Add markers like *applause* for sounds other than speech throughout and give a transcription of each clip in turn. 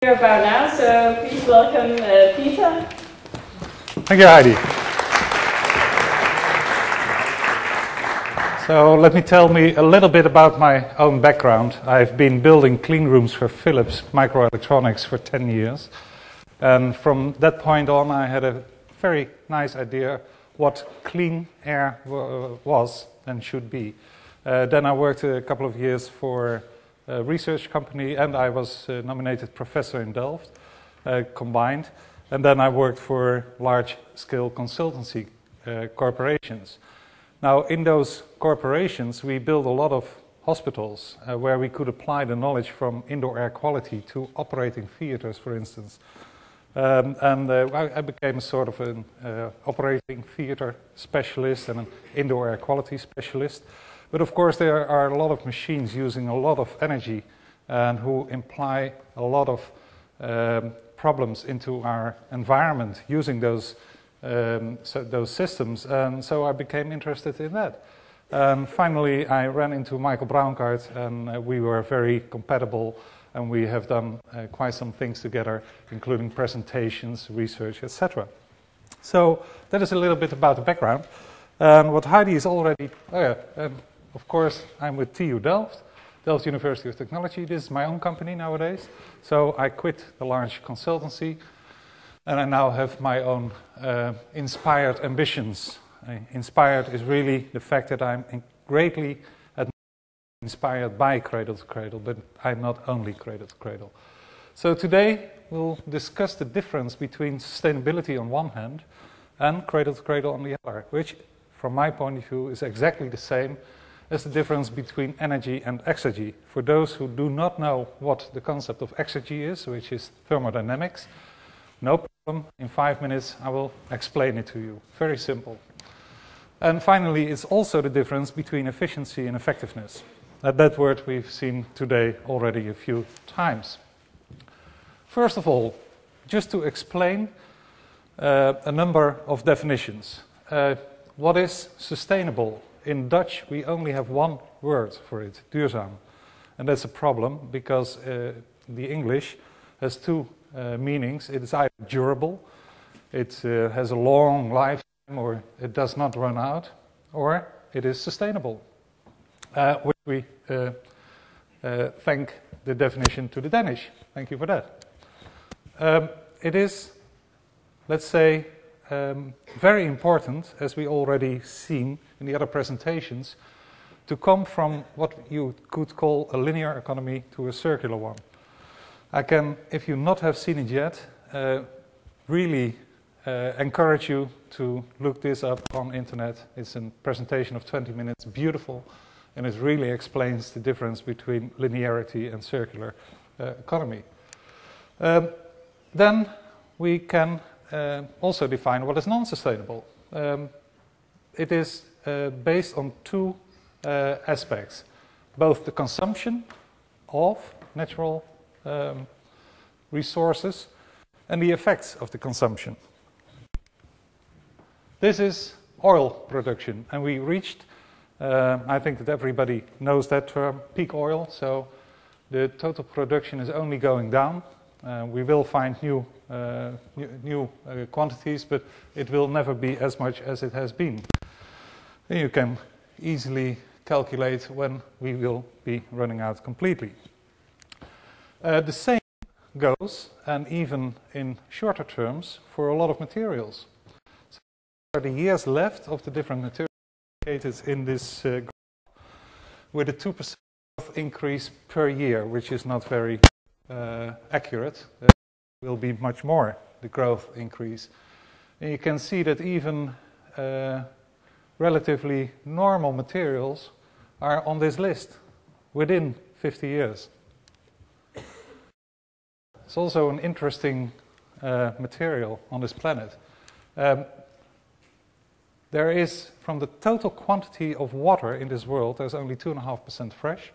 Here about now, so please welcome uh, Peter. Thank you, Heidi. So let me tell me a little bit about my own background. I've been building clean rooms for Philips Microelectronics for 10 years. And from that point on, I had a very nice idea what clean air was and should be. Uh, then I worked a couple of years for research company and I was uh, nominated professor in Delft uh, combined. And then I worked for large scale consultancy uh, corporations. Now, in those corporations, we built a lot of hospitals uh, where we could apply the knowledge from indoor air quality to operating theaters, for instance. Um, and uh, I, I, became sort of an uh, operating theater specialist and an indoor air quality specialist. But of course, there are a lot of machines using a lot of energy and who imply a lot of um, problems into our environment using those, um, so those systems. And so I became interested in that. And finally, I ran into Michael Braungart, and uh, we were very compatible and we have done uh, quite some things together, including presentations, research, etc. So that is a little bit about the background. And what Heidi is already, oh yeah, um, of course, I'm with TU Delft, Delft University of Technology. This is my own company nowadays. So I quit the large consultancy, and I now have my own uh, inspired ambitions. Uh, inspired is really the fact that I'm greatly inspired by Cradle to Cradle, but I'm not only Cradle to Cradle. So today we'll discuss the difference between sustainability on one hand and Cradle to Cradle on the other, which from my point of view is exactly the same as the difference between energy and exergy. For those who do not know what the concept of exergy is, which is thermodynamics, no problem. In five minutes I will explain it to you. Very simple. And finally, it's also the difference between efficiency and effectiveness. Uh, that word we've seen today already a few times. First of all, just to explain uh, a number of definitions. Uh, what is sustainable? In Dutch, we only have one word for it, duurzaam. And that's a problem because uh, the English has two uh, meanings. It is either durable, it uh, has a long lifetime, or it does not run out, or it is sustainable uh, which we uh, uh, thank the definition to the Danish. Thank you for that. Um, it is, let's say, um, very important, as we already seen in the other presentations, to come from what you could call a linear economy to a circular one. I can, if you not have seen it yet, uh, really uh, encourage you to look this up on internet. It's a presentation of 20 minutes, beautiful and it really explains the difference between linearity and circular uh, economy. Um, then we can uh, also define what is non-sustainable. Um, it is uh, based on two uh, aspects, both the consumption of natural um, resources and the effects of the consumption. This is oil production, and we reached uh, I think that everybody knows that term, peak oil. So the total production is only going down. Uh, we will find new, uh, new, new uh, quantities, but it will never be as much as it has been. And you can easily calculate when we will be running out completely. Uh, the same goes, and even in shorter terms, for a lot of materials. So the years left of the different materials indicated in this uh, with a 2% increase per year, which is not very uh, accurate. Uh, will be much more, the growth increase. And you can see that even uh, relatively normal materials are on this list within 50 years. It's also an interesting uh, material on this planet. Um, there is, from the total quantity of water in this world, there's only 2.5% fresh.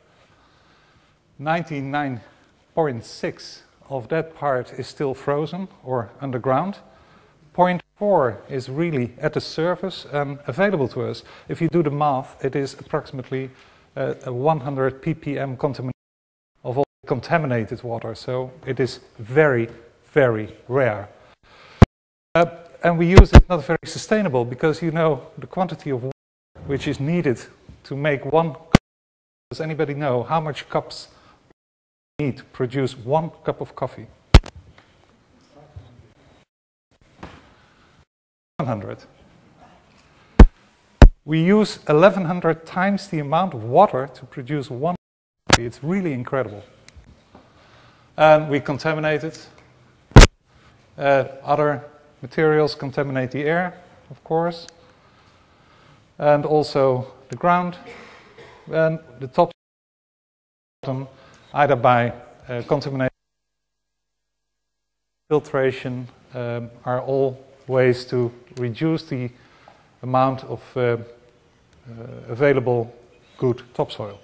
99.6 of that part is still frozen or underground. 0.4 is really at the surface and available to us. If you do the math, it is approximately uh, 100 ppm contamination of all contaminated water, so it is very, very rare. Uh, and we use it not very sustainable because you know the quantity of water which is needed to make one. cup. Does anybody know how much cups need to produce one cup of coffee? 100. We use 1100 times the amount of water to produce one. It's really incredible. And we contaminate it. Uh, other materials contaminate the air, of course, and also the ground and the top bottom, either by uh, contamination, filtration, um, are all ways to reduce the amount of uh, uh, available good topsoil.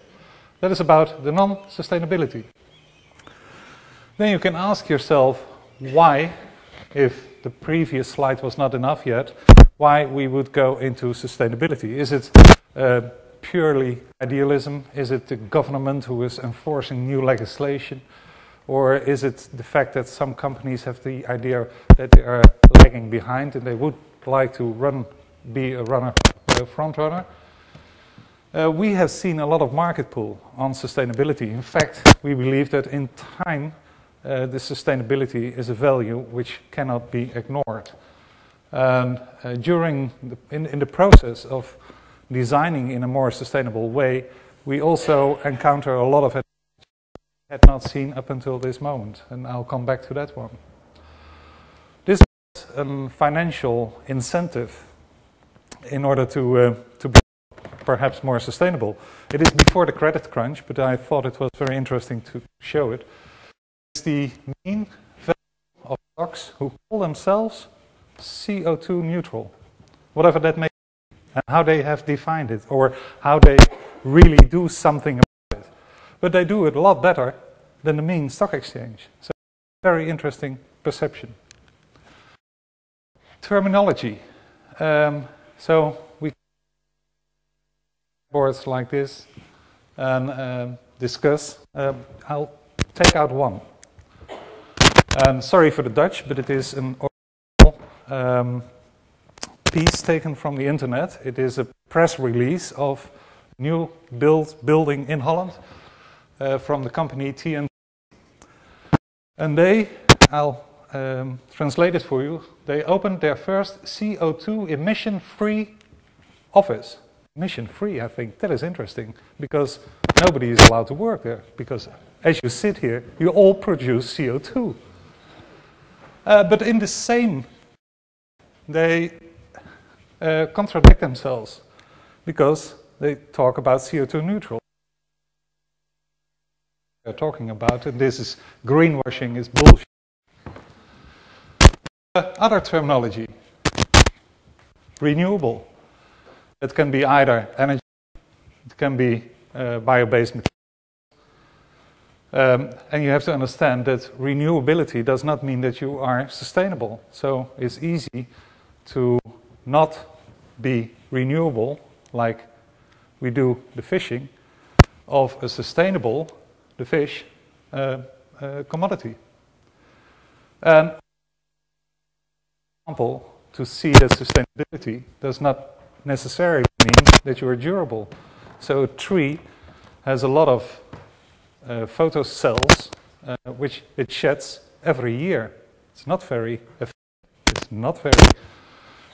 That is about the non-sustainability. Then you can ask yourself why, if the previous slide was not enough yet, why we would go into sustainability. Is it uh, purely idealism? Is it the government who is enforcing new legislation? Or is it the fact that some companies have the idea that they are lagging behind and they would like to run, be a runner, a front runner? Uh, we have seen a lot of market pull on sustainability. In fact, we believe that in time, uh, the sustainability is a value which cannot be ignored. Uh, during the, in, in the process of designing in a more sustainable way, we also encounter a lot of had not seen up until this moment, and I'll come back to that one. This is a financial incentive in order to, uh, to be perhaps more sustainable. It is before the credit crunch, but I thought it was very interesting to show it. It's the mean value of stocks who call themselves CO2 neutral, whatever that may be, and how they have defined it, or how they really do something. But they do it a lot better than the mean stock exchange. So, very interesting perception. Terminology. Um, so, we boards like this and um, discuss. Um, I'll take out one. And sorry for the Dutch, but it is an original um, piece taken from the internet. It is a press release of new build building in Holland from the company TN. And they, I'll um, translate it for you. They opened their first CO2 emission-free office Emission free, I think. That is interesting because nobody is allowed to work there because as you sit here, you all produce CO2. Uh, but in the same, they uh, contradict themselves because they talk about CO2 neutral. They're talking about, and this is greenwashing, is bullshit. Uh, other terminology renewable. It can be either energy, it can be uh, bio-based materials. Um, and you have to understand that renewability does not mean that you are sustainable. So it's easy to not be renewable, like we do the fishing, of a sustainable, the fish, uh, uh, commodity. And example, to see that sustainability does not necessarily mean that you are durable. So a tree has a lot of uh, photo cells uh, which it sheds every year. It's not very it's not very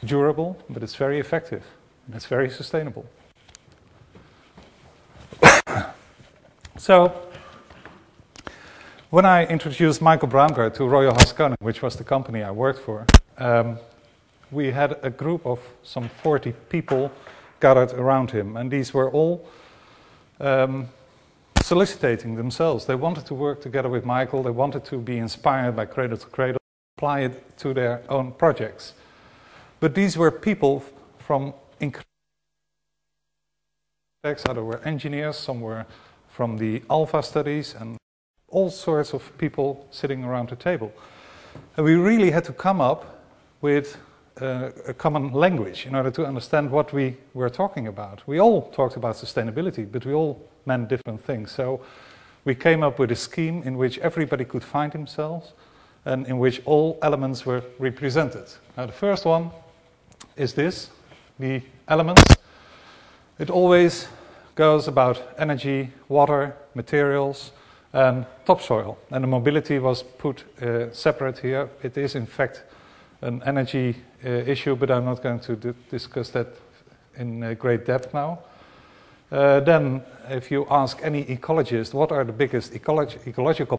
durable, but it's very effective and it's very sustainable. *coughs* so when I introduced Michael Braungart to Royal Haskoning, which was the company I worked for, um, we had a group of some 40 people gathered around him, and these were all um, soliciting themselves. They wanted to work together with Michael, they wanted to be inspired by Cradle to Cradle, apply it to their own projects. But these were people from other were engineers, some were from the alpha studies, and all sorts of people sitting around the table. And we really had to come up with uh, a common language in order to understand what we were talking about. We all talked about sustainability, but we all meant different things. So we came up with a scheme in which everybody could find themselves and in which all elements were represented. Now, the first one is this the elements. It always goes about energy, water, materials, and topsoil. And the mobility was put uh, separate here. It is, in fact, an energy uh, issue, but I'm not going to discuss that in uh, great depth now. Uh, then, if you ask any ecologist what are the biggest ecologi- ecological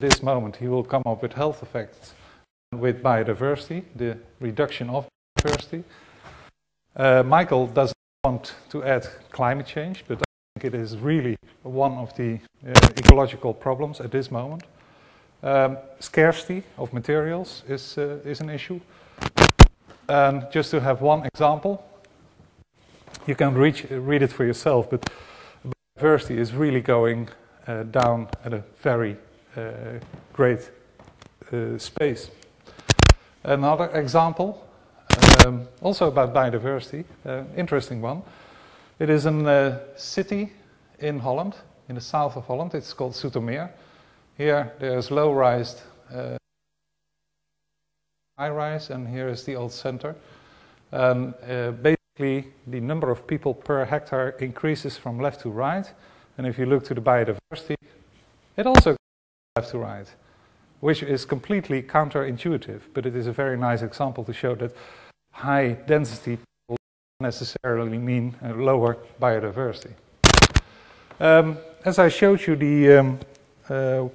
at this moment, he will come up with health effects with biodiversity, the reduction of biodiversity. Uh, Michael doesn't want to add climate change, but it is really one of the uh, ecological problems at this moment. Um, scarcity of materials is, uh, is an issue. And just to have one example, you can reach, read it for yourself, but biodiversity is really going uh, down at a very uh, great uh, space. Another example, um, also about biodiversity, uh, interesting one. It is a city in Holland, in the south of Holland. It's called Zoetermeer. Here there's low-rise, uh, high-rise, and here is the old center. Uh, basically, the number of people per hectare increases from left to right. And if you look to the biodiversity, it also left to right, which is completely counterintuitive. But it is a very nice example to show that high density necessarily mean a lower biodiversity. Um, as I showed you the um, uh,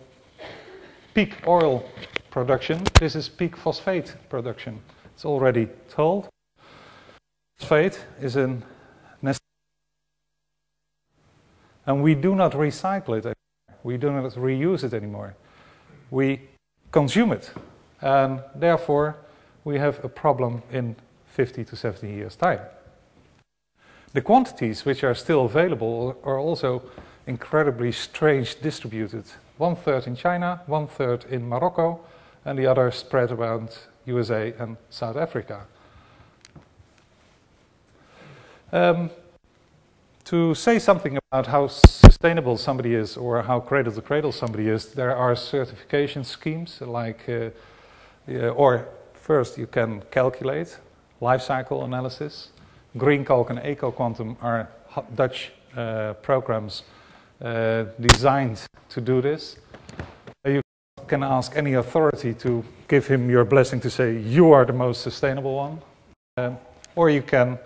peak oil production, this is peak phosphate production. It's already told. Phosphate is an and we do not recycle it anymore. We do not reuse it anymore. We consume it. And therefore, we have a problem in 50 to 70 years' time. The quantities which are still available are also incredibly strange distributed. One third in China, one third in Morocco, and the other spread around USA and South Africa. Um, to say something about how sustainable somebody is or how cradle to cradle somebody is, there are certification schemes like, uh, or first you can calculate life cycle analysis. GreenCalc and EcoQuantum are Dutch uh, programs uh, designed to do this. You can ask any authority to give him your blessing to say you are the most sustainable one. Um, or you can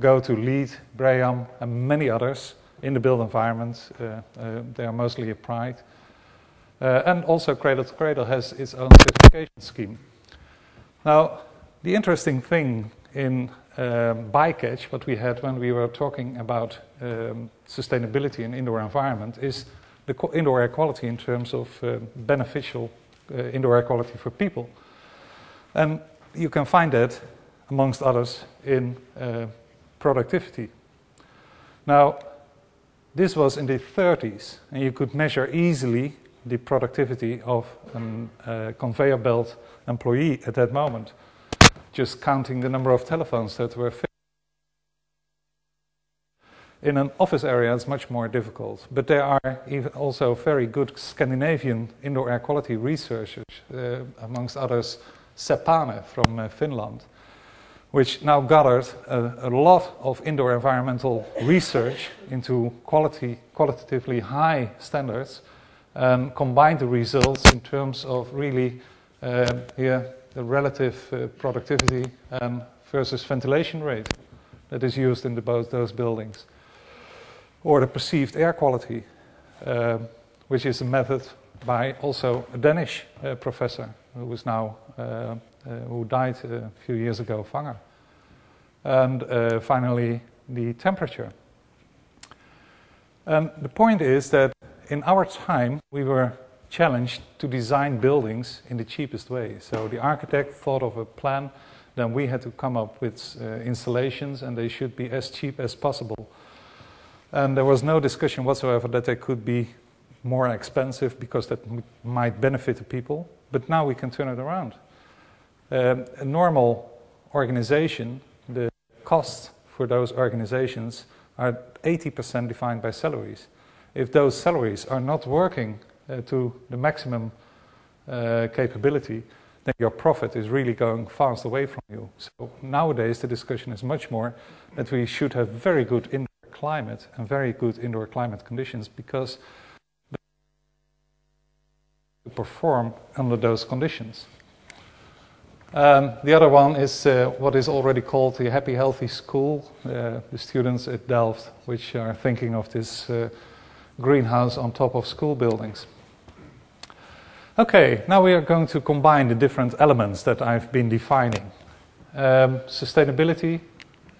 go to LEED, BREEAM, and many others in the built environment. Uh, uh, they are mostly applied. Uh, and also Cradle to Cradle has its own certification scheme. Now, the interesting thing in um, bycatch, what we had when we were talking about um, sustainability in indoor environment, is the indoor air quality in terms of uh, beneficial uh, indoor air quality for people. And you can find that, amongst others, in uh, productivity. Now, this was in the 30s, and you could measure easily the productivity of a uh, conveyor belt employee at that moment just counting the number of telephones that were fixed. In an office area, it's much more difficult. But there are also very good Scandinavian indoor air quality researchers, uh, amongst others, Seppänen from uh, Finland, which now gathered a, a, lot of indoor environmental research into quality, qualitatively high standards and combined the results in terms of really uh, here the relative uh, productivity um, versus ventilation rate that is used in the, both those buildings, or the perceived air quality, uh, which is a method by also a Danish uh, professor who was now uh, uh, who died a few years ago, Fanger, and uh, finally the temperature. And the point is that in our time we were challenged to design buildings in the cheapest way. So the architect thought of a plan, then we had to come up with uh, installations, and they should be as cheap as possible. And there was no discussion whatsoever that they could be more expensive because that m- might benefit the people. But now we can turn it around. Um, a normal organization, the costs for those organizations are 80% defined by salaries. if those salaries are not working uh, to the maximum uh, capability, then your profit is really going fast away from you. So nowadays the discussion is much more that we should have very good indoor climate and very good indoor climate conditions because to perform under those conditions. Um, the other one is uh, what is already called the Happy Healthy School. Uh, the students at Delft, which are thinking of this uh, greenhouse on top of school buildings. Okay, now we are going to combine the different elements that I've been defining. Um, sustainability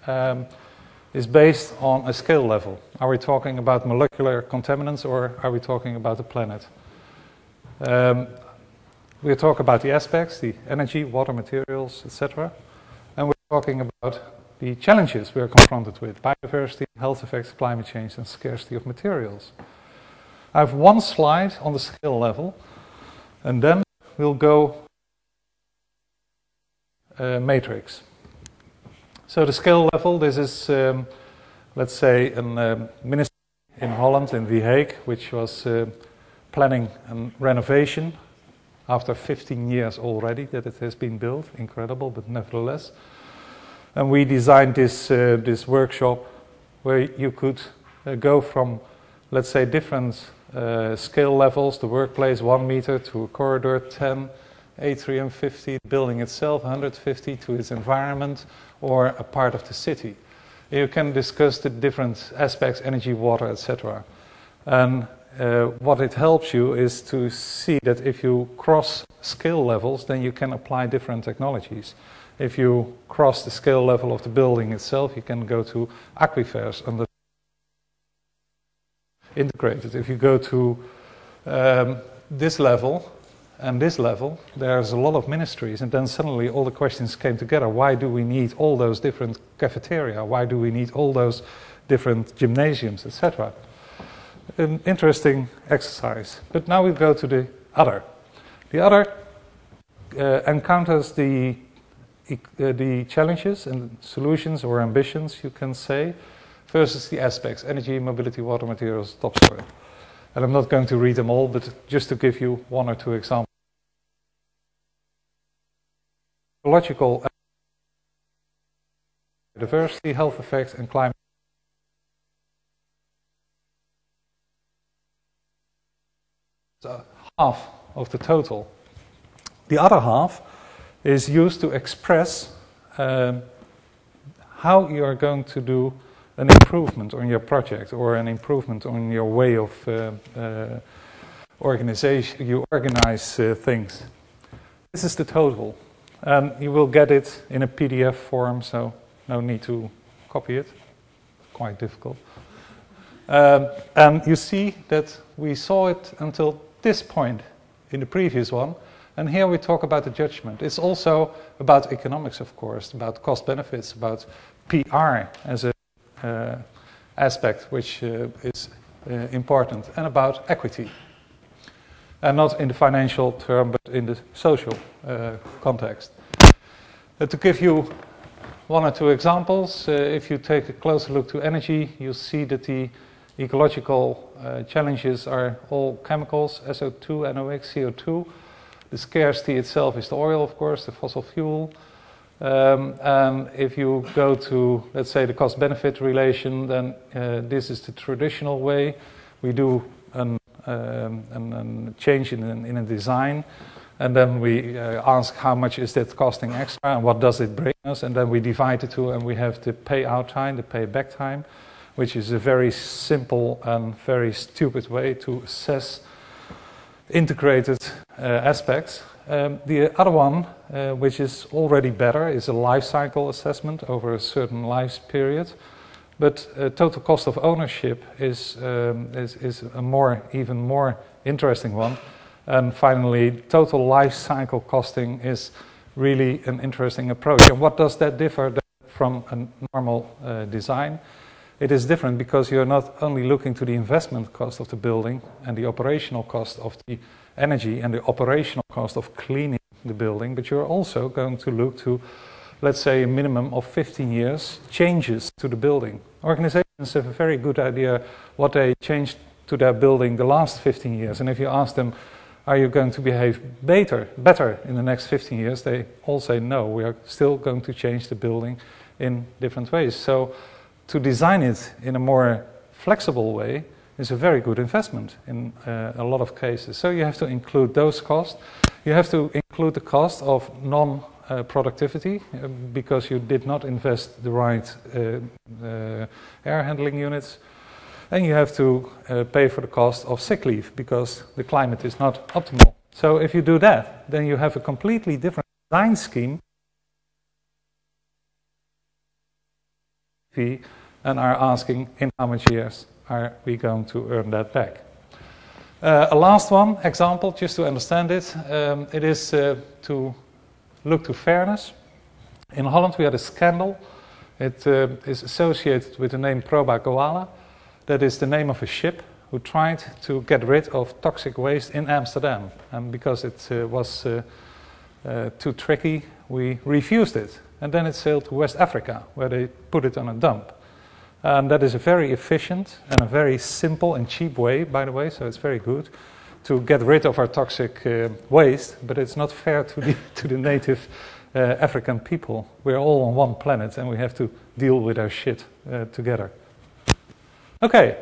um, is based on a scale level. Are we talking about molecular contaminants or are we talking about the planet? Um, we talk about the aspects, the energy, water, materials, etc. And we're talking about the challenges we are confronted with, biodiversity, health effects, climate change, and scarcity of materials. I have one slide on the scale level, and then we'll go uh, matrix. So the scale level, this is, um, let's say, a um, ministry in Holland, in The Hague, which was uh, planning a renovation after 15 years already that it has been built. Incredible, but nevertheless. And we designed this, uh, this workshop where you could uh, go from, let's say, different uh, scale levels, the workplace 1 meter to a corridor 10, atrium 50, building itself 150 to its environment or a part of the city. You can discuss the different aspects, energy, water, etc. And uh, what it helps you is to see that if you cross scale levels, then you can apply different technologies. If you cross the scale level of the building itself, you can go to aquifers under integrated. If you go to um, this level and this level, there's a lot of ministries, and then suddenly all the questions came together. Why do we need all those different cafeteria? Why do we need all those different gymnasiums, etc.? an interesting exercise. But now we go to the other. The other uh, encounters the, uh, the challenges and solutions or ambitions, you can say, versus the aspects energy, mobility, water, materials, topsoil. And I'm not going to read them all, but just to give you one or two examples. Ecological diversity, health effects, and climate So half of the total. The other half is used to express um, how you are going to do an improvement on your project or an improvement on your way of uh, uh, organization, you organize uh, things. This is the total. And you will get it in a PDF form, so no need to copy it. Quite difficult. Um, and you see that we saw it until this point in the previous one. And here we talk about the judgment. It's also about economics, of course, about cost benefits, about PR as a aspect which uh, is uh, important, and about equity. And not in the financial term, but in the social uh, context. Uh, to give you one or two examples, uh, if you take a closer look to energy, you'll see that the ecological uh, challenges are all chemicals, SO2, NOx, CO2. The scarcity itself is the oil, of course, the fossil fuel. Um, and if you go to, let's say, the cost benefit relation, then uh, this is the traditional way. We do an, um, an, an change in, in, a design, and then we uh, ask how much is that costing extra and what does it bring us, and then we divide the two and we have the payout time, the payback time which is a very simple and very stupid way to assess integrated uh, aspects. Um, the other one, uh, which is already better, is a life cycle assessment over a certain life period. But uh, total cost of ownership is, um, is, is a more, even more interesting one. And finally, total life cycle costing is really an interesting approach. And what does that differ from a normal uh, design? It is different because you're not only looking to the investment cost of the building and the operational cost of the energy and the operational cost of cleaning the building, but you're also going to look to, let's say, a minimum of 15 years changes to the building. Organizations have a very good idea what they changed to their building the last 15 years. And if you ask them, are you going to behave better, better in the next 15 years? They all say no, we are still going to change the building in different ways. So to design it in a more flexible way is a very good investment in uh, a lot of cases. So you have to include those costs. You have to include the cost of non uh, productivity uh, because you did not invest the right uh, uh, air handling units. And you have to pay for the cost of sick leave because the climate is not optimal. So if you do that, then you have a completely different design scheme and are asking in how much years are we going to earn that back. Uh, a last one example, just to understand it, um, it is uh, to look to fairness. In Holland, we had a scandal. It uh, is associated with the name Probo Koala. That is the name of a ship who tried to get rid of toxic waste in Amsterdam. And because it uh, was uh, uh, too tricky, we refused it. And then it sailed to West Africa, where they put it on a dump. And that is a very efficient and a very simple and cheap way, by the way, so it's very good to get rid of our toxic uh, waste, but it's not fair to the, *laughs* to the native uh, African people. We're all on one planet and we have to deal with our shit uh, together. Okay,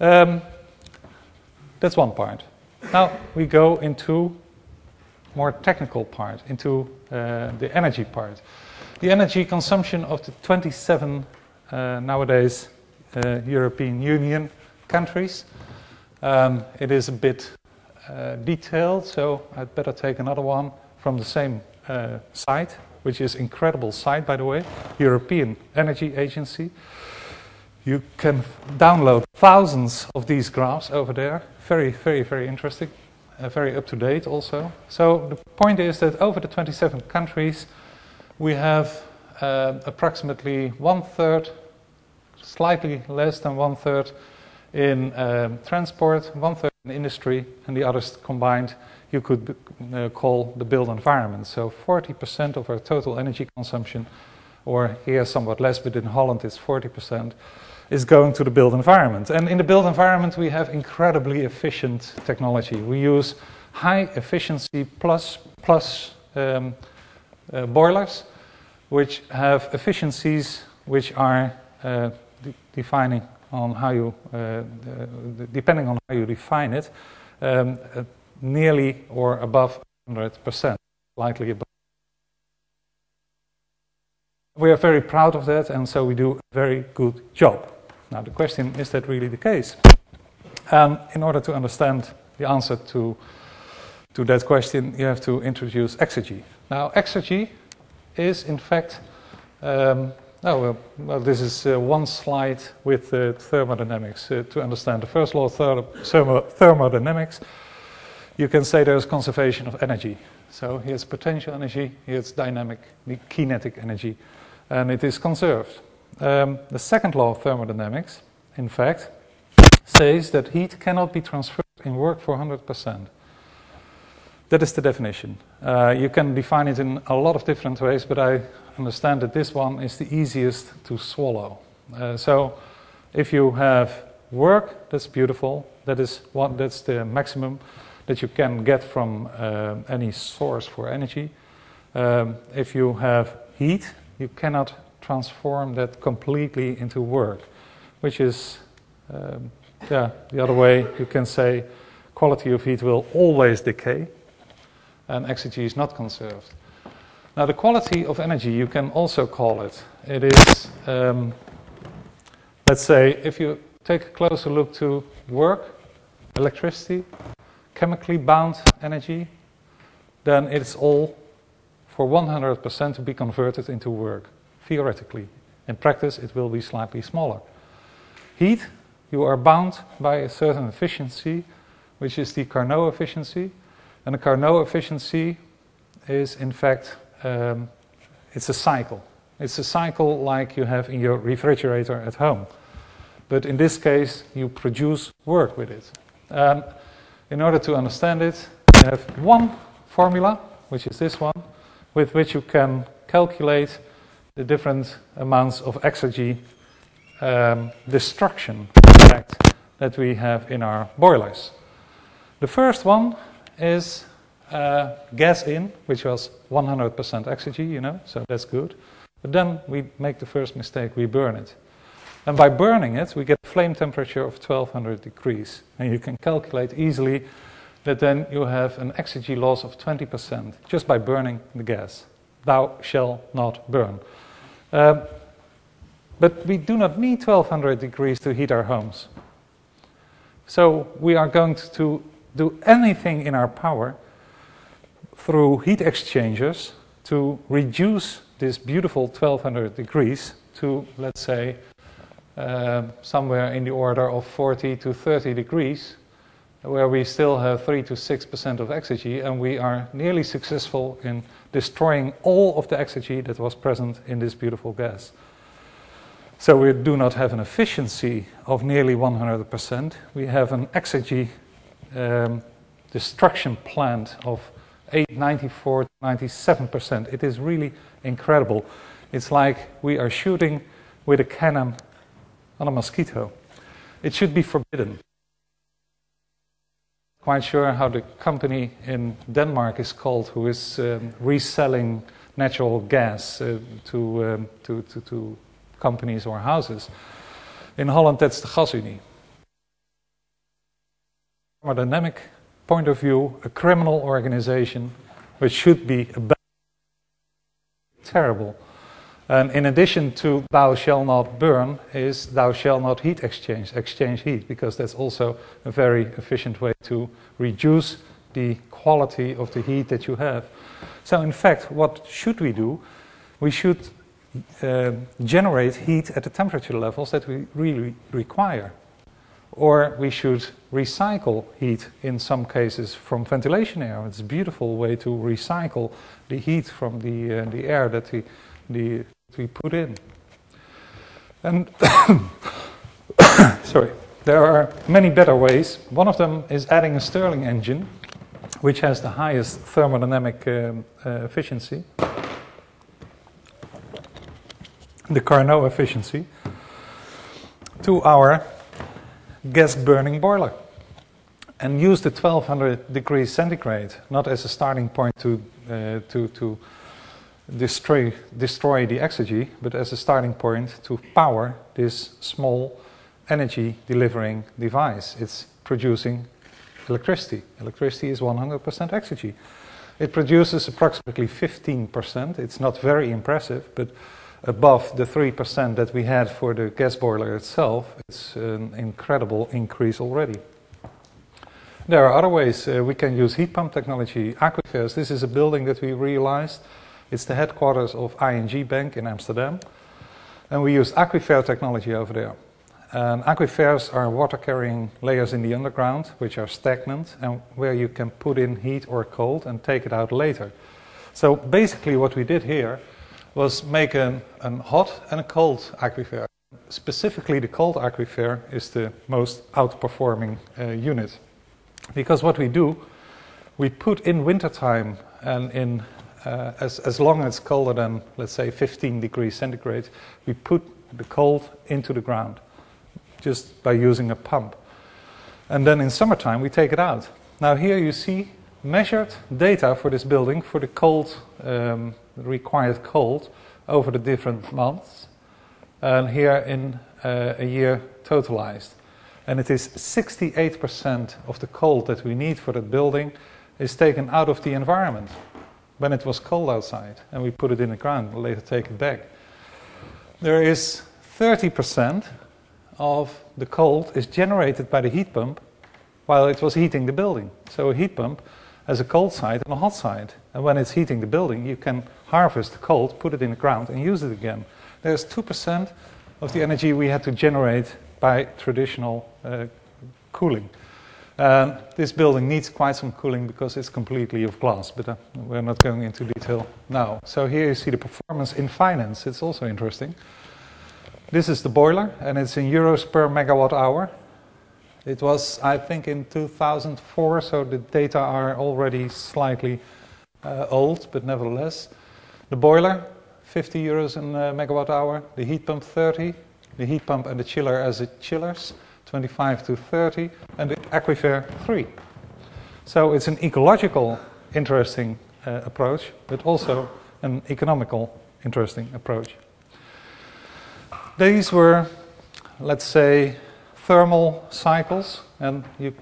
um, that's one part. Now we go into more technical part, into uh, the energy part. The energy consumption of the 27 uh, nowadays uh, European Union countries. Um, it is a bit uh, detailed, so I'd better take another one from the same uh, site, which is incredible site, by the way, European Energy Agency. You can download thousands of these graphs over there. Very, very, very interesting. Uh, very up to date also. So the point is that over the 27 countries, we have uh, approximately one third, slightly less than one third in um, transport, one third in industry, and the others combined you could uh, call the built environment. So 40% of our total energy consumption, or here somewhat less, but in Holland it's 40%, is going to the built environment. And in the built environment we have incredibly efficient technology. We use high efficiency plus, plus um, uh, boilers, which have efficiencies which are uh, defining on how you, uh, depending on how you define it, um, uh, nearly or above 100%, slightly above. We are very proud of that, and so we do a very good job. Now, the question is that really the case? Um, in order to understand the answer to, to that question, you have to introduce exergy. Now, exergy is in fact um, Oh, well, this is uh, one slide with uh, thermodynamics. Uh, to understand the first law of thermo thermodynamics, you can say there's conservation of energy. So here's potential energy, here's dynamic kinetic energy, and it is conserved. Um, the second law of thermodynamics, in fact, says that heat cannot be transferred in work for 100%. That is the definition. Uh, you can define it in a lot of different ways, but I understand that this one is the easiest to swallow. Uh, so if you have work, that's beautiful. That is what that's the maximum that you can get from uh, any source for energy. Um, if you have heat, you cannot transform that completely into work, which is um, yeah the other way. You can say quality of heat will always decay, and exergy is not conserved. Now, the quality of energy, you can also call it. It is, um, let's say, if you take a closer look to work, electricity, chemically bound energy, then it's all for 100% to be converted into work, theoretically. In practice, it will be slightly smaller. Heat, you are bound by a certain efficiency, which is the Carnot efficiency. And the Carnot efficiency is, in fact, um, it's a cycle. It's a cycle like you have in your refrigerator at home. But in this case, you produce work with it. Um, in order to understand it, you have one formula, which is this one, with which you can calculate the different amounts of exergy um, destruction, in fact, that we have in our boilers. The first one is uh, gas in, which was 100% exergy, you know, so that's good. But then we make the first mistake, we burn it. And by burning it, we get a flame temperature of 1200 degrees. And you can calculate easily that then you have an exergy loss of 20% just by burning the gas. Thou shall not burn. Um, but we do not need 1200 degrees to heat our homes. So we are going to do anything in our power through heat exchangers to reduce this beautiful 1200 degrees to, let's say, uh, somewhere in the order of 40 to 30 degrees, where we still have 3 to 6% of exergy, and we are nearly successful in destroying all of the exergy that was present in this beautiful gas. So we do not have an efficiency of nearly 100%. We have an exergy um, destruction plant of 894 to 97%. It is really incredible. It's like we are shooting with a cannon on a mosquito. It should be forbidden. Quite sure how the company in Denmark is called, who is um, reselling natural gas uh, to, um, to, to, to companies or houses. In Holland, that's the Gasunie. From a dynamic point of view, a criminal organization which should be terrible. And in addition to thou shall not burn, is thou shall not heat exchange, exchange heat, because that's also a very efficient way to reduce the quality of the heat that you have. So, in fact, what should we do? We should uh, generate heat at the temperature levels that we really require. Or we should recycle heat in some cases from ventilation air. It's a beautiful way to recycle the heat from the, uh, the air that we, the, we put in. And *coughs* sorry, there are many better ways. One of them is adding a Stirling engine, which has the highest thermodynamic um, uh, efficiency the Carnot efficiency to our gas burning boiler and use the 1200 degrees centigrade not as a starting point to, uh, to, to destroy, destroy the exergy, but as a starting point to power this small energy delivering device. It's producing electricity. Electricity is 100% exergy. It produces approximately 15%. It's not very impressive, but above the 3% that we had for the gas boiler itself, it's an incredible increase already. There are other ways uh, we can use heat pump technology. Aquifers, this is a building that we realized. It's the headquarters of ING Bank in Amsterdam. And we use aquifer technology over there. And aquifers are water carrying layers in the underground, which are stagnant, and where you can put in heat or cold and take it out later. So basically, what we did here was make a hot and a cold aquifer. Specifically, the cold aquifer is the most outperforming uh, unit. Because what we do, we put in wintertime and in uh, as, as long as it's colder than, let's say, 15 degrees centigrade, we put the cold into the ground just by using a pump. And then in summertime, we take it out. Now, here you see measured data for this building for the cold um, required cold over the different months, and here in uh, a year totalized. And it is 68% of the cold that we need for that building is taken out of the environment when it was cold outside, and we put it in the ground later take it back. There is 30% of the cold is generated by the heat pump while it was heating the building. So a heat pump has a cold side and a hot side. And when it's heating the building, you can harvest the cold, put it in the ground, and use it again. There's 2% of the energy we had to generate by traditional uh, cooling. Um, this building needs quite some cooling because it's completely of glass, but uh, we're not going into detail now. So here you see the performance in finance. It's also interesting. This is the boiler, and it's in euros per megawatt hour. It was, I think, in 2004, so the data are already slightly uh, old, but nevertheless. The boiler, 50 euros in uh, megawatt hour. The heat pump, 30. The heat pump and the chiller as it chillers, 25 to 30, and the aquifer 3. So it's an ecological interesting uh, approach, but also an economical interesting approach. These were, let's say, thermal cycles, and you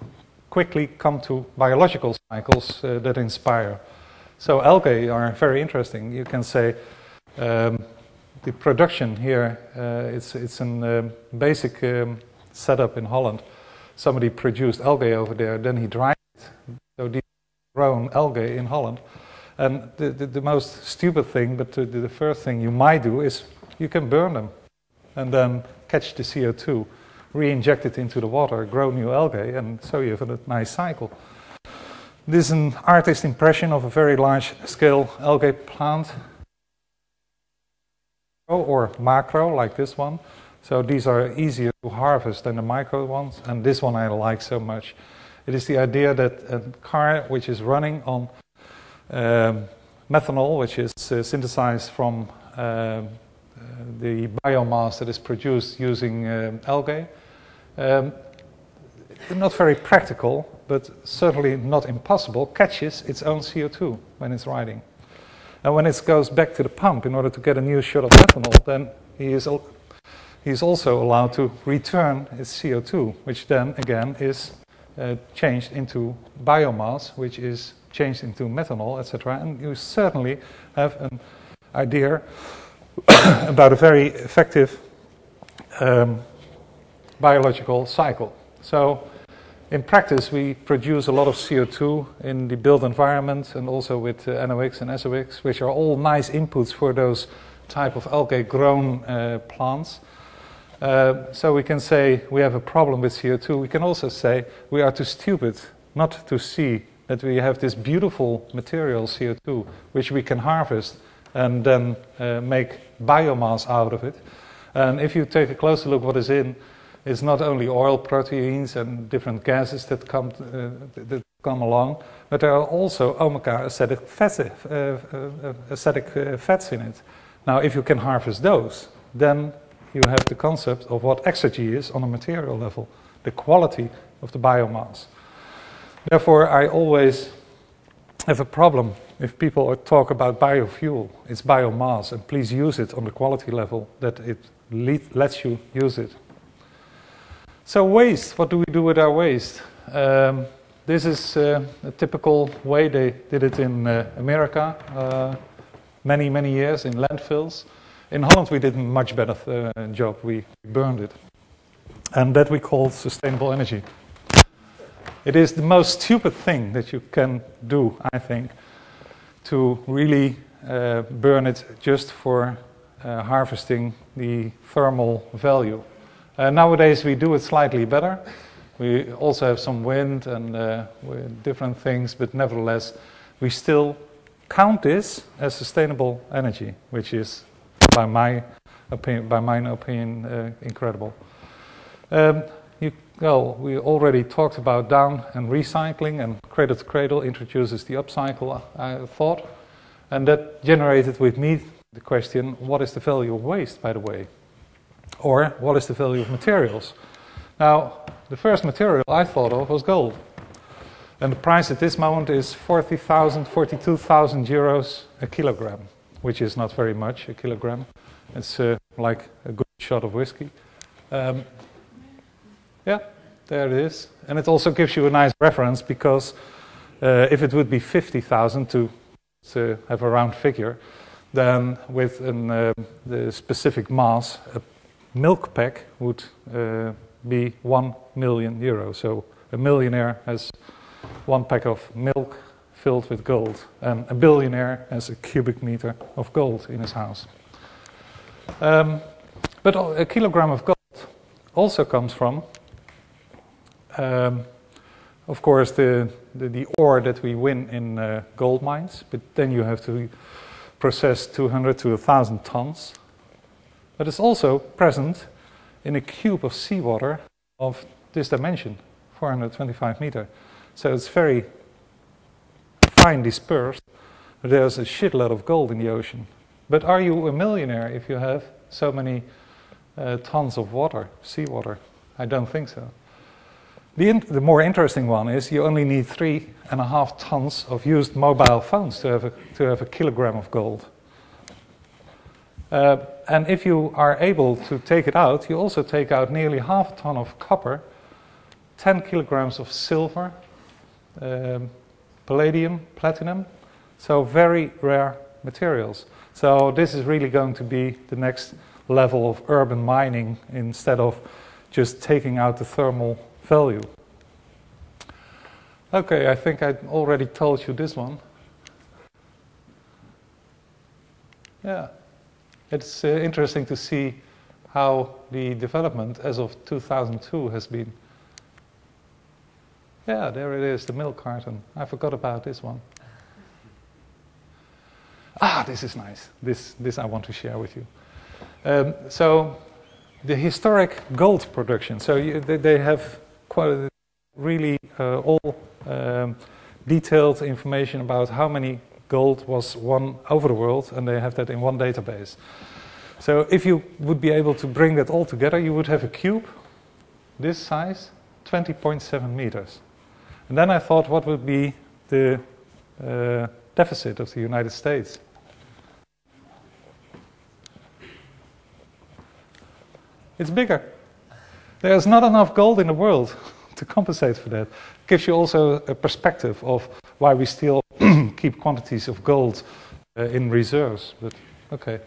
quickly come to biological cycles uh, that inspire. So algae are very interesting. You can say um, the production here, uh, it's, it's a um, basic um, setup in Holland. Somebody produced algae over there, then he dried it. So these grown algae in Holland. And the, the, the most stupid thing, but the, the first thing you might do is you can burn them and then catch the CO2, re-inject it into the water, grow new algae, and so you have a nice cycle. This is an artist impression of a very large scale algae plant or macro like this one. So these are easier to harvest than the micro ones, and this one I like so much. It is the idea that a car which is running on um, methanol, which is uh, synthesized from uh, the biomass that is produced using uh, algae, um, not very practical, but certainly not impossible, catches its own CO2 when it's riding. And when it goes back to the pump in order to get a new shot of methanol, then he is, he is also allowed to return its CO2, which then again is uh, changed into biomass, which is changed into methanol, etc. And you certainly have an idea *coughs* about a very effective um, biological cycle. So in practice, we produce a lot of CO2 in the built environment and also with uh, NOx and SOx, which are all nice inputs for those type of algae grown uh, plants. Uh, so we can say we have a problem with CO2. We can also say we are too stupid not to see that we have this beautiful material, CO2, which we can harvest and then uh, make biomass out of it. And if you take a closer look what is in, it's not only oil, proteins, and different gases that come, uh, that come along, but there are also omega acidic fats, uh, uh, acidic uh, fats in it. Now, if you can harvest those, then you have the concept of what exergy is on a material level, the quality of the biomass. Therefore, I always have a problem if people talk about biofuel. It's biomass, and please use it on the quality level that it lets you use it. So waste, what do we do with our waste? Um, this is uh, a typical way they did it in uh, America, uh, many, many years in landfills. In Holland we did a much better uh, job, we burned it. And that we call sustainable energy. It is the most stupid thing that you can do, I think, to really uh, burn it just for uh, harvesting the thermal value. Uh, nowadays we do it slightly better. We also have some wind and uh, different things, but nevertheless, we still count this as sustainable energy, which is, by my opinion, by my opinion uh, incredible. Um, you, well, we already talked about down and recycling, and Cradle to Cradle introduces the upcycle uh, thought, and that generated with me the question: What is the value of waste, by the way? Or what is the value of materials? Now, the first material I thought of was gold. And the price at this moment is 40,000, 42,000 euros a kilogram, which is not very much, a kilogram. It's uh, like a good shot of whiskey. Um, yeah, there it is. And it also gives you a nice reference because uh, if it would be 50,000 to, to have a round figure, then with an, uh, the specific mass, milk pack would uh, be 1 million euro. So a millionaire has one pack of milk filled with gold, and a billionaire has a cubic meter of gold in his house. Um, but a kilogram of gold also comes from, um, of course, the, the, the, ore that we win in uh, gold mines, but then you have to process 200 to 1,000 tons but it's also present in a cube of seawater of this dimension, 425 meter. So it's very fine dispersed. There's a shitload of gold in the ocean. But are you a millionaire if you have so many uh, tons of water, seawater? I don't think so. The, the more interesting one is you only need three and a half tons of used mobile phones to have a, to have a kilogram of gold. Uh, and if you are able to take it out, you also take out nearly half a ton of copper, 10 kilograms of silver, um, palladium, platinum, so very rare materials. So this is really going to be the next level of urban mining instead of just taking out the thermal value. Okay, I think I already told you this one. Yeah, it's uh, interesting to see how the development as of 2002 has been. Yeah, there it is, the milk carton. I forgot about this one. Ah, this is nice. This, this I want to share with you. Um, so, the historic gold production. So you, they, they, have quite really uh, all um, detailed information about how many gold was the world, and they have that in one database. So if you would be able to bring that all together, you would have a cube this size, 20.7 meters. And then I thought, what would be the uh, deficit of the United States? It's bigger. There's not enough gold in the world *laughs* to compensate for that. Gives you also a perspective of why we still keep quantities of gold uh, in reserves. But okay.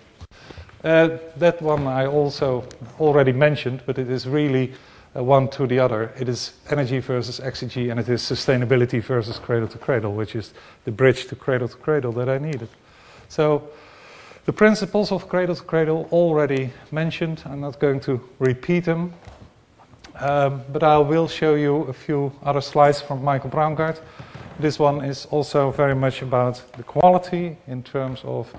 Uh, that one I also already mentioned, but it is really uh, one to the other. It is energy versus exergy, and it is sustainability versus cradle to cradle, which is the bridge to cradle to cradle that I needed. So the principles of cradle to cradle already mentioned. I'm not going to repeat them, um, but I will show you a few other slides from Michael Braungart. This one is also very much about the quality in terms of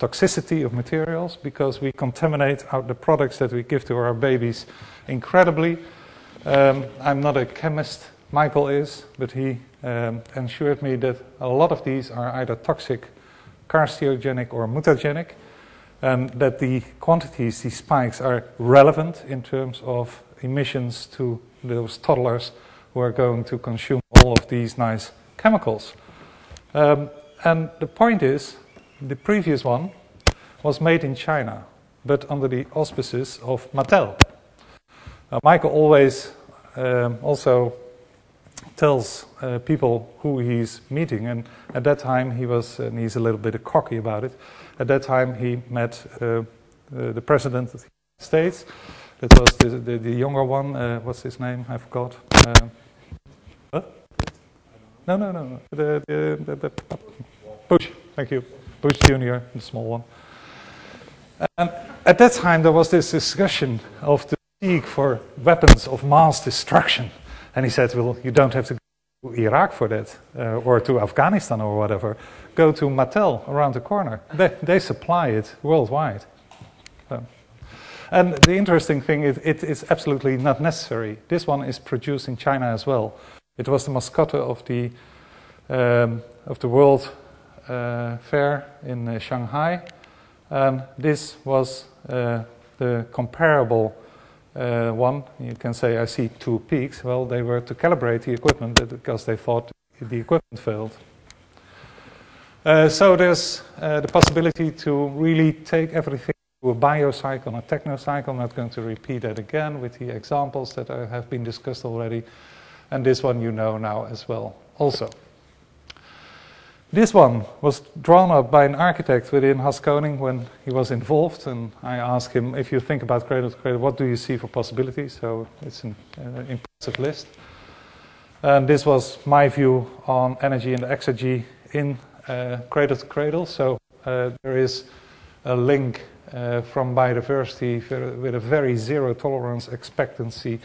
toxicity of materials because we contaminate our, the products that we give to our babies incredibly. Um, I'm not a chemist, Michael is, but he um, assured me that a lot of these are either toxic carcinogenic or mutagenic, and that the quantities, these spikes, are relevant in terms of emissions to those toddlers who are going to consume all of these nice chemicals. Um, and the point is, the previous one was made in China, but under the auspices of Mattel. Uh, Michael always um, also tells uh, people who he's meeting. And at that time, he was, and he's a little bit cocky about it. At that time, he met uh, uh the president of the United States. That was the, the, the younger one. Uh, what's his name? I forgot. Uh? No, no, no. The, the, the, Bush. Thank you. Bush Jr., the small one. And at that time, there was this discussion of the need for weapons of mass destruction. And he said, well, you don't have to go to Iraq for that, uh, or to Afghanistan or whatever. Go to Mattel around the corner. They, they supply it worldwide. And the interesting thing is, it is absolutely not necessary. This one is produced in China as well. It was the mascot of the, um, of the World uh, Fair in uh, Shanghai. And this was uh, the comparable uh, one, you can say, I see two peaks. Well, they were to calibrate the equipment because they thought the equipment failed. Uh, so there's uh, the possibility to really take everything to a biocycle and a technocycle. I'm not going to repeat that again with the examples that have been discussed already. And this one you know now as well also. This one was drawn up by an architect within Haskoning when he was involved, and I asked him, if you think about cradle to cradle, what do you see for possibilities? So it's an uh, impressive list. And this was my view on energy and exergy in uh, cradle to cradle. So uh, there is a link uh, from biodiversity with a very zero tolerance expectancy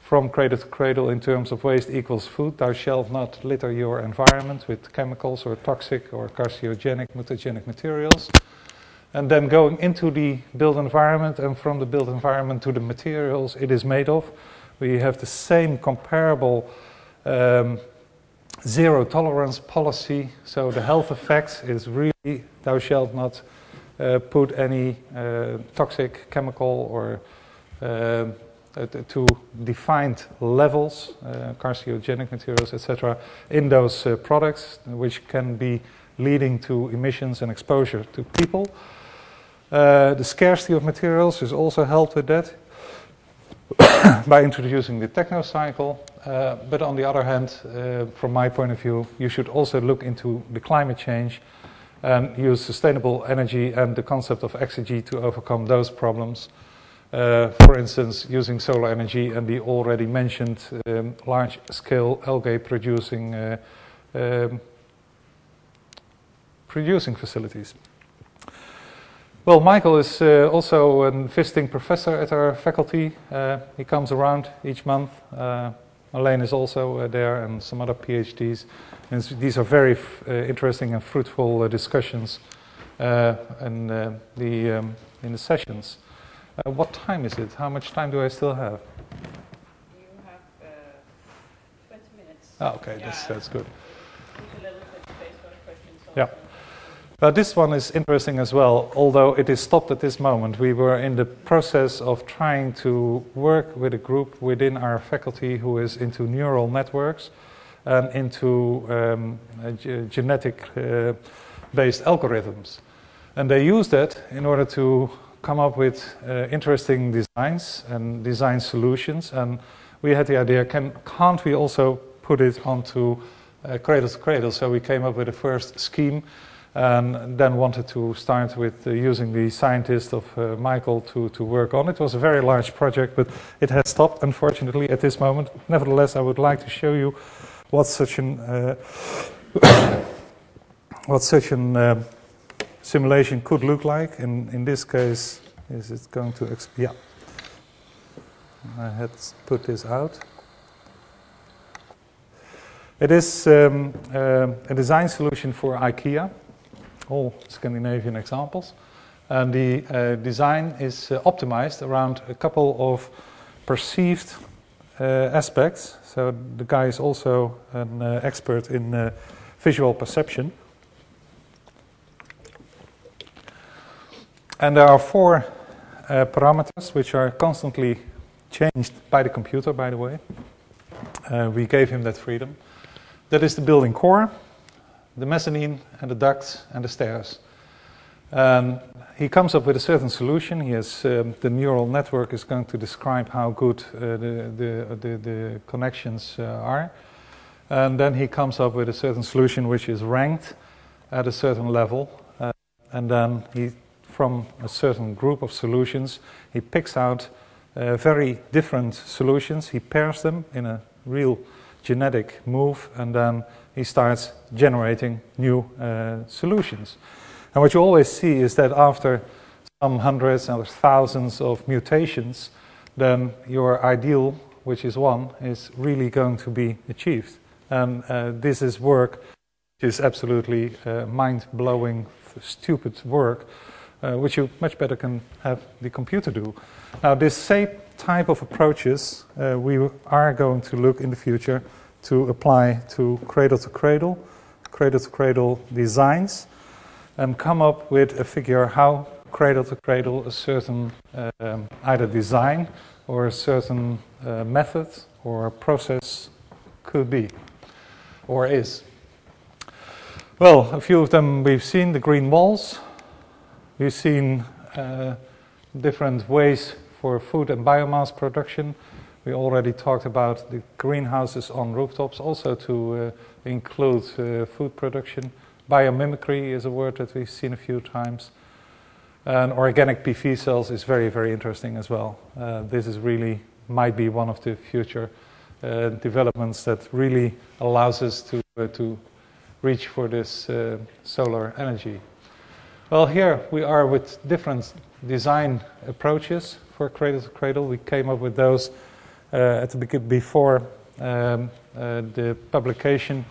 from cradle to cradle in terms of waste equals food. Thou shalt not litter your environment with chemicals or toxic or carcinogenic, mutagenic materials. And then going into the built environment and from the built environment to the materials it is made of, we have the same comparable um, zero tolerance policy. So the health effects is really thou shalt not put any uh, toxic chemical or uh, uh, to defined levels, uh, carcinogenic materials, etc., in those uh, products, which can be leading to emissions and exposure to people. Uh, the scarcity of materials is also helped with that *coughs* by introducing the techno cycle. Uh, but on the other hand, uh, from my point of view, you should also look into the climate change and use sustainable energy and the concept of exergy to overcome those problems. Uh, for instance, using solar energy and the already mentioned um, large-scale algae producing uh, um, producing facilities. Well, Michael is uh, also a visiting professor at our faculty. Uh, he comes around each month. Marlene is also uh, there and some other PhDs. And these are very uh, interesting and fruitful uh, discussions in, the, um, in the sessions. what time is it? How much time do I still have? You have 20 minutes. Oh, okay, yeah. that's, that's good. Yeah. But this one is interesting as well, although it is stopped at this moment. We were in the process of trying to work with a group within our faculty who is into neural networks and into um, genetic uh, based algorithms. And they use that in order to come up with uh, interesting designs and design solutions. And we had the idea can, can't we also put it onto uh, cradle to cradle? So we came up with the first scheme and then wanted to start with uh, using the scientist of uh, Michael to, to work on. It was a very large project, but it has stopped, unfortunately, at this moment. Nevertheless, I would like to show you what such an uh, *coughs* what such an uh, simulation could look like. In in this case, is it going to? exp yeah. I had put this out. It is um, uh, a design solution for IKEA all Scandinavian examples. And the uh, design is uh, optimized around a couple of perceived uh, aspects. So the guy is also an uh, expert in uh, visual perception. And there are four parameters which are constantly changed by the computer, by the way. we gave him that freedom. That is the building core, the mezzanine and the ducts and the stairs. And he comes up with a certain solution. He has, um, the neural network is going to describe how good uh, the, the, the, the, connections uh, are. And then he comes up with a certain solution which is ranked at a certain level. Uh, and then he, from a certain group of solutions, he picks out uh, very different solutions. He pairs them in a real genetic move and then he starts generating new uh, solutions. And what you always see is that after some hundreds and thousands of mutations, then your ideal, which is one, is really going to be achieved. And uh, this is work which is absolutely uh, mind blowing, stupid work, uh, which you much better can have the computer do. Now, this same type of approaches uh, we are going to look in the future to apply to cradle to cradle, cradle to cradle designs, and come up with a figure how cradle to cradle a certain um, either design or a certain uh, method or process could be or is. Well, a few of them we've seen the green walls. We've seen uh, different ways for food and biomass production. We already talked about the greenhouses on rooftops, also to uh, include uh, food production. Biomimicry is a word that we've seen a few times. And organic PV cells is very, very interesting as well. Uh, this is really might be one of the future uh, developments that really allows us to uh, to reach for this uh, solar energy. Well, here we are with different design approaches for cradle to cradle. We came up with those at the before um, uh, the publication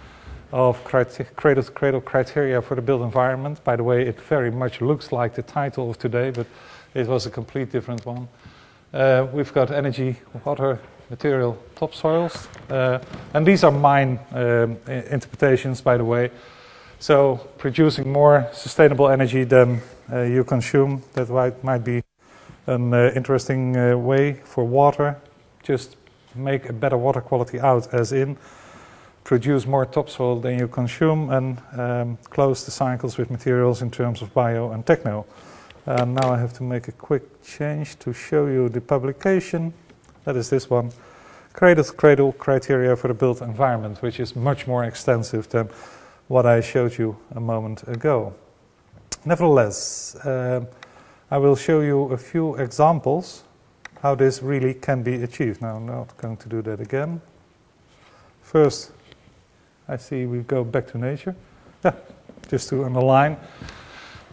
of cradle to cradle criteria for the built environment. By the way, it very much looks like the title of today, but it was a complete different one. Uh, we've got energy, water, material, topsoils, uh, and these are mine um, interpretations, by the way. So, producing more sustainable energy than uh, you consume, that might, might be an uh, interesting way for water, just make a better water quality out, as in produce more topsoil than you consume and um, close the cycles with materials in terms of bio and techno. And now I have to make a quick change to show you the publication. That is this one. Cradle to Cradle Criteria for the Built Environment, which is much more extensive than what I showed you a moment ago. Nevertheless, uh, I will show you a few examples how this really can be achieved. Now, I'm not going to do that again. First, I see we go back to nature. *laughs* Yeah, just to underline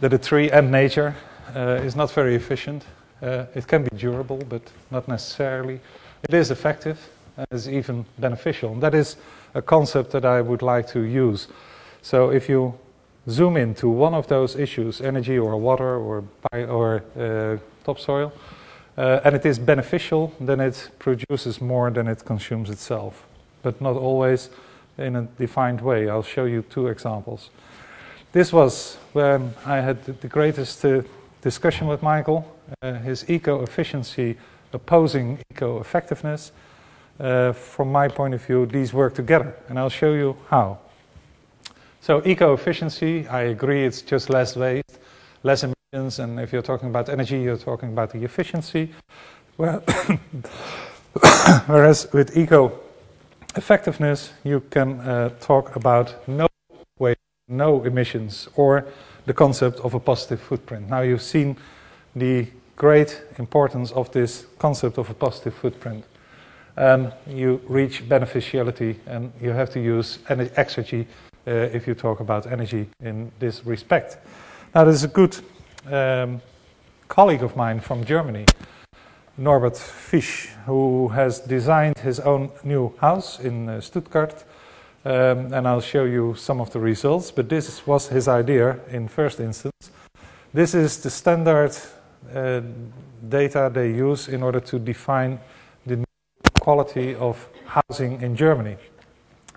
that a tree and nature uh, is not very efficient. Uh, it can be durable, but not necessarily. It is effective and is even beneficial. And that is a concept that I would like to use. So if you zoom into one of those issues, energy or water or, or uh, topsoil, uh, and it is beneficial, then it produces more than it consumes itself, but not always in a defined way. I'll show you two examples. This was when I had the greatest uh, discussion with Michael, uh, his eco-efficiency opposing eco-effectiveness. Uh, from my point of view, these work together, and I'll show you how. So eco-efficiency, I agree, it's just less waste, less emissions, and if you're talking about energy, you're talking about the efficiency. Well, *coughs* whereas with eco-effectiveness, you can uh, talk about no waste, no emissions, or the concept of a positive footprint. Now you've seen the great importance of this concept of a positive footprint. And you reach beneficiality, and you have to use exergy uh, if you talk about energy in this respect. Now, there's a good um, colleague of mine from Germany, Norbert Fisch, who has designed his own new house in uh, Stuttgart. Um, and I'll show you some of the results, but this was his idea in first instance. This is the standard uh, data they use in order to define the quality of housing in Germany.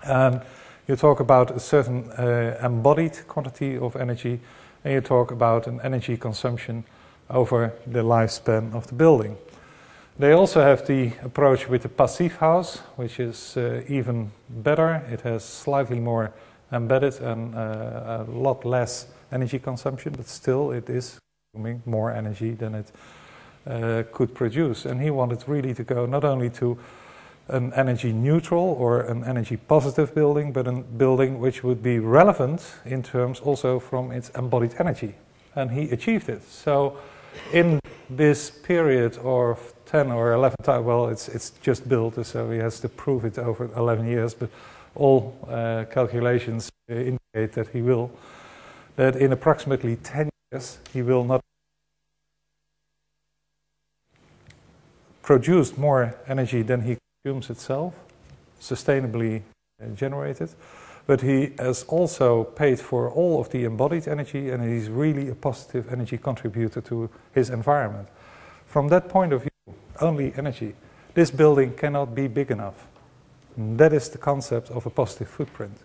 Um, you talk about a certain uh, embodied quantity of energy, and you talk about an energy consumption over the lifespan of the building. They also have the approach with the passive house, which is uh, even better. It has slightly more embedded and uh, a lot less energy consumption, but still it is consuming more energy than it uh, could produce. And he wanted really to go not only to an energy neutral or an energy positive building, but a building which would be relevant in terms also from its embodied energy. And he achieved it. So, in this period of 10 or 11 times, well, it's, it's just built, so he has to prove it over 11 years, but all uh, calculations indicate that he will, that in approximately 10 years, he will not produce more energy than he consumes itself, sustainably uh, generated. But he has also paid for all of the embodied energy, and he's really a positive energy contributor to his environment. From that point of view, only energy. This building cannot be big enough. That is the concept of a positive footprint.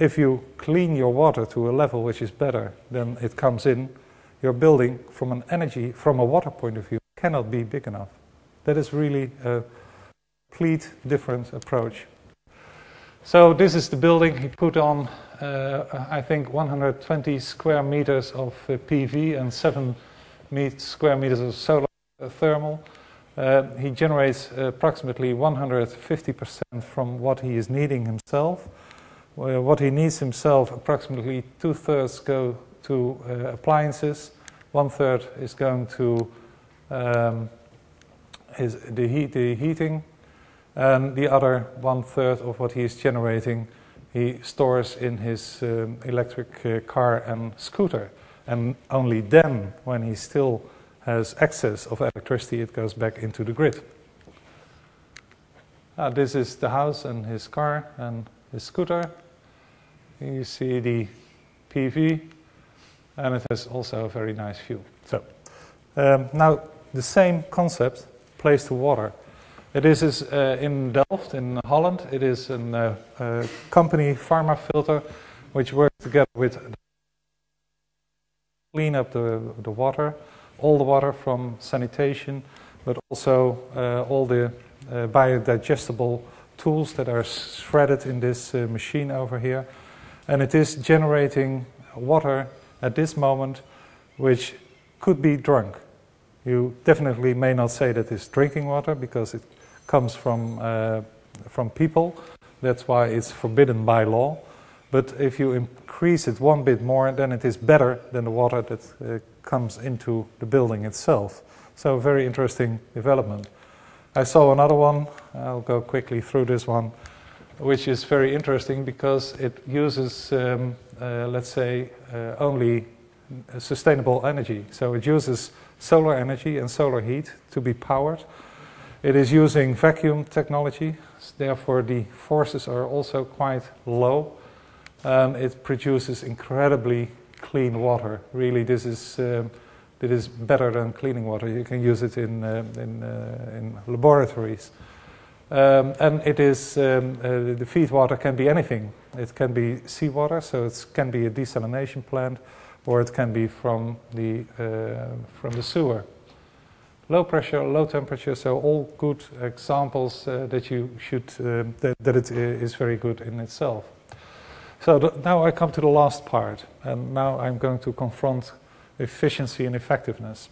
If you clean your water to a level which is better than it comes in, your building, from an energy, from a water point of view, cannot be big enough. That is really a complete different approach. So this is the building he put on, uh, I think, 120 square meters of uh, PV and 7 met square meters of solar uh, thermal. Uh, he generates approximately 150% from what he is needing himself. what he needs himself, approximately two thirds go to uh, appliances, one third is going to um, the, heat, the heating, and the other one third of what he is generating he stores in his um, electric uh, car and scooter. And only then, when he still has excess of electricity, it goes back into the grid. Uh, this is the house and his car and his scooter. You see the PV, and it has also a very nice view. So, um, now the same concept plays to water. It is uh, in Delft, in Holland. It is a uh, uh, company, Pharmafilter, which works together with clean up the, the water, all the water from sanitation, but also uh, all the uh, biodigestible tools that are shredded in this uh, machine over here. And it is generating water at this moment which could be drunk. You definitely may not say that it's drinking water because it comes from, uh, from people. That's why it's forbidden by law. But if you increase it one bit more, then it is better than the water that uh, comes into the building itself. So, very interesting development. I saw another one, I'll go quickly through this one, which is very interesting because it uses, um, uh, let's say, uh, only sustainable energy. So, it uses solar energy and solar heat to be powered. It is using vacuum technology, therefore, the forces are also quite low. And it produces incredibly clean water. Really, this is. Um, it is better than cleaning water. You can use it in, uh, in, uh, in laboratories. Um, and it is, um, uh, the feed water can be anything. It can be seawater, so it can be a desalination plant, or it can be from the, uh, from the sewer. Low pressure, low temperature, so all good examples uh, that you should, um, that, that it is very good in itself. So th- now I come to the last part, and now I'm going to confront efficiency and effectiveness.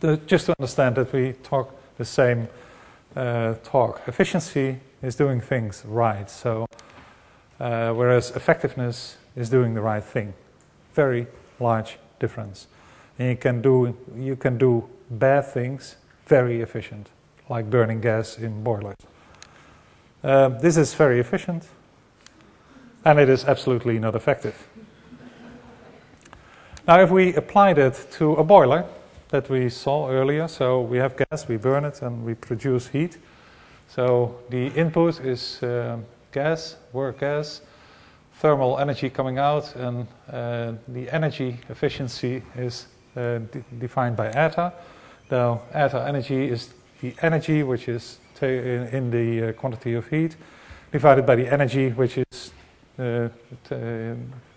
The, just to understand that we talk the same uh, talk. Efficiency is doing things right, so uh, whereas effectiveness is doing the right thing. Very large difference. And you can do you can do bad things very efficient, like burning gas in boilers. Uh, this is very efficient, and it is absolutely not effective. Now, if we apply that to a boiler that we saw earlier, so we have gas, we burn it, and we produce heat. So the input is uh, gas, work gas, thermal energy coming out, and uh, the energy efficiency is uh, de defined by eta. Now, eta energy is the energy which is in, in, the uh, quantity of heat divided by the energy which is uh,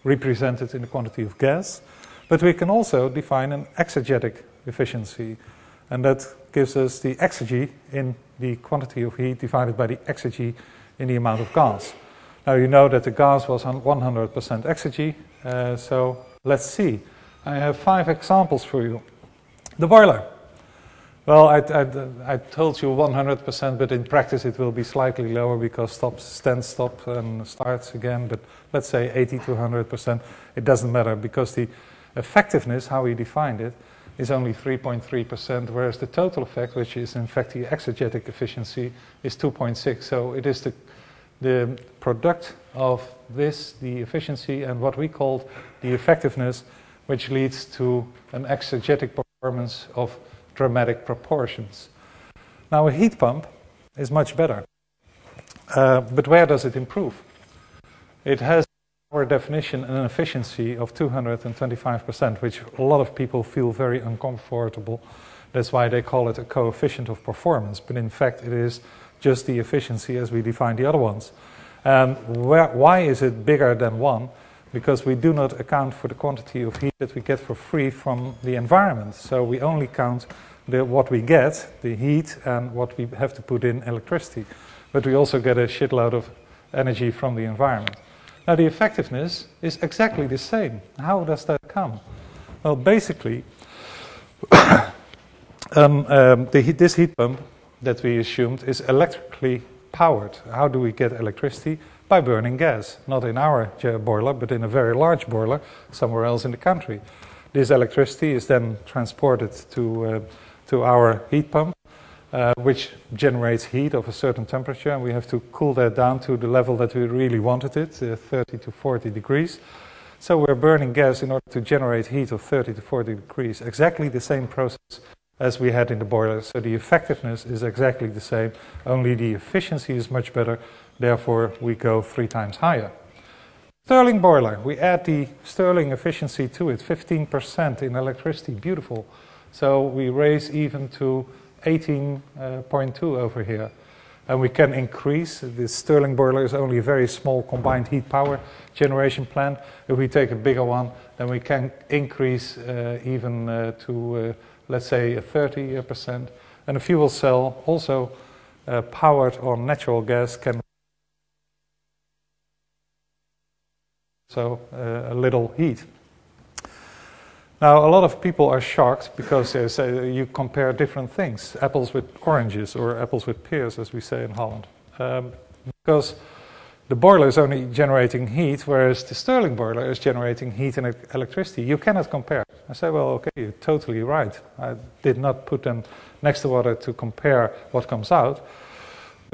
represented in the quantity of gas. But we can also define an exergetic efficiency, and that gives us the exergy in the quantity of heat divided by the exergy in the amount of gas. Now you know that the gas was 100% exergy, uh, so let's see. I have five examples for you. The boiler. Well, I, I, I, told you 100%, but in practice it will be slightly lower because stops, stands stop and starts again. But let's say 80 to 100%. It doesn't matter because the effectiveness, how we defined it, is only 3.3%, whereas the total effect, which is in fact the exergetic efficiency, is 2.6. So it is the, the product of this, the efficiency, and what we called the effectiveness, which leads to an exergetic performance of dramatic proportions. Now, a heat pump is much better. Uh, but where does it improve? It has our definition an efficiency of 225%, which a lot of people feel very uncomfortable. That's why they call it a coefficient of performance. But in fact, it is just the efficiency as we define the other ones. And where, why is it bigger than one? Because we do not account for the quantity of heat that we get for free from the environment. So we only count the, what we get, the heat, and what we have to put in electricity. But we also get a shitload of energy from the environment. Now, the effectiveness is exactly the same. How does that come? Well, basically, *coughs* um, um, the, this heat pump that we assumed is electrically powered. How do we get electricity? By burning gas, not in our boiler, but in a very large boiler somewhere else in the country. This electricity is then transported to, uh, to our heat pump, uh, which generates heat of a certain temperature, and we have to cool that down to the level that we really wanted it, uh, 30 to 40 degrees. So we're burning gas in order to generate heat of 30 to 40 degrees, exactly the same process as we had in the boiler. So the effectiveness is exactly the same, only the efficiency is much better, therefore we go three times higher. Stirling boiler, we add the Stirling efficiency to it, 15% in electricity, beautiful. So we raise even to 18.2 over here. And we can increase, this Stirling boiler is only a very small combined heat power generation plant. If we take a bigger one, then we can increase uh, even uh, to, uh, let's say, 30%. And a fuel cell also uh, powered on natural gas can so uh, a little heat. Now, a lot of people are shocked because they say you compare different things, apples with oranges or apples with pears, as we say in Holland. Um, because the boiler is only generating heat, whereas the Stirling boiler is generating heat and electricity. You cannot compare. I say, well, okay, you're totally right. I did not put them next to water to compare what comes out,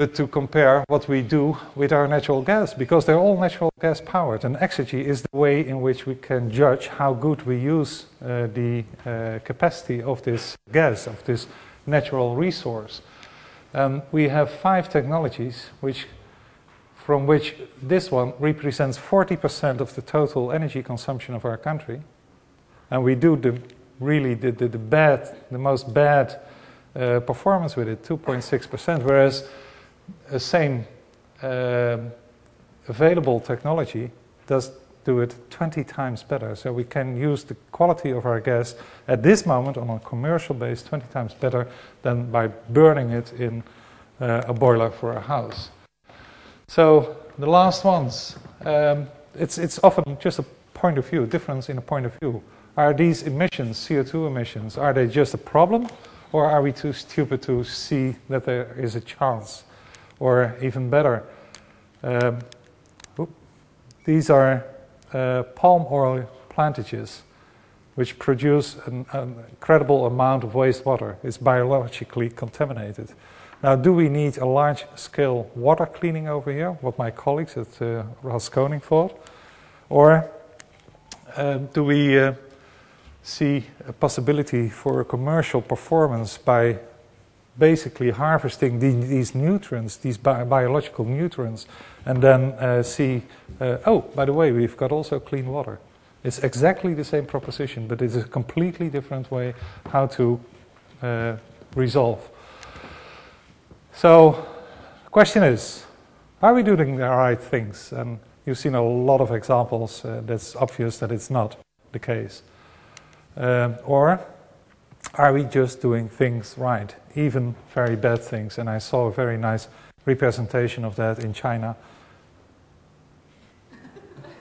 but to compare what we do with our natural gas, because they're all natural gas powered. And Exergy is the way in which we can judge how good we use uh, the uh, capacity of this gas, of this natural resource. Um, we have five technologies which from which this one represents 40% of the total energy consumption of our country. And we do the really the, the, the bad, the most bad uh, performance with it, 2.6%, whereas same uh, available technology does do it 20 times better. So we can use the quality of our gas at this moment on a commercial base 20 times better than by burning it in uh, a boiler for a house. So the last ones, um, it's, it's often just a point of view, a difference in a point of view. Are these emissions, CO2 emissions, are they just a problem? Or are we too stupid to see that there is a chance? Or even better, um, these are uh, palm oil plantages which produce an, an incredible amount of wastewater. It's biologically contaminated. Now, do we need a large scale water cleaning over here, what my colleagues at uh, Koning thought? Or um, do we uh, see a possibility for a commercial performance by basically harvesting the, these nutrients, these bi biological nutrients, and then uh, see, uh, oh, by the way, we've got also clean water. It's exactly the same proposition, but it's a completely different way how to uh, resolve so, the question is, are we doing the right things? And you've seen a lot of examples uh, that's obvious that it's not the case. Um, or are we just doing things right, even very bad things? And I saw a very nice representation of that in China.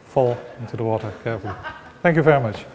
Fall into the water carefully. Thank you very much.